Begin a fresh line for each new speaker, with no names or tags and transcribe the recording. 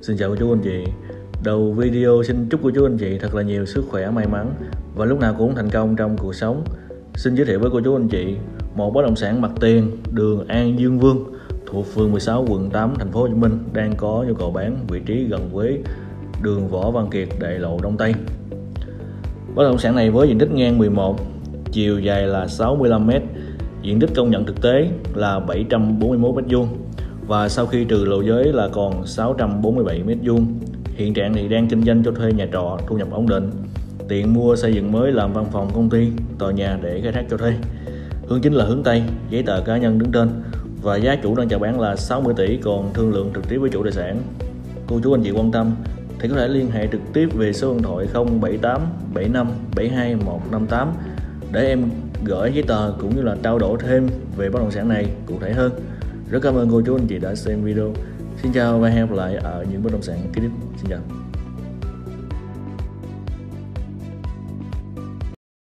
Xin chào cô chú anh chị. Đầu video xin chúc cô chú anh chị thật là nhiều sức khỏe, may mắn Và lúc nào cũng thành công trong cuộc sống. Xin giới thiệu với cô chú anh chị Một bất động sản mặt tiền, đường An Dương Vương, Thuộc phường 16 quận 8 thành phố Hồ Chí Minh, Đang có nhu cầu bán vị trí gần với đường Võ Văn Kiệt, đại lộ Đông Tây. Bất động sản này với diện tích ngang 11 Chiều dài là 65m Diện tích công nhận thực tế là 741 m2 và sau khi trừ lộ giới là còn 647 m2. Hiện trạng thì đang kinh doanh cho thuê nhà trọ, thu nhập ổn định. Tiện mua xây dựng mới làm văn phòng công ty, tòa nhà để khai thác cho thuê. Hướng chính là hướng Tây, giấy tờ cá nhân đứng trên và giá chủ đang chào bán là 60 tỷ còn thương lượng trực tiếp với chủ tài sản. Cô chú anh chị quan tâm thì có thể liên hệ trực tiếp về số điện thoại 078 75 72 158 để em gửi giấy tờ cũng như là trao đổi thêm về bất động sản này cụ thể hơn. Rất cảm ơn cô chú anh chị đã xem video. Xin chào và hẹn gặp lại ở những bất động sản kế tiếp. Xin chào.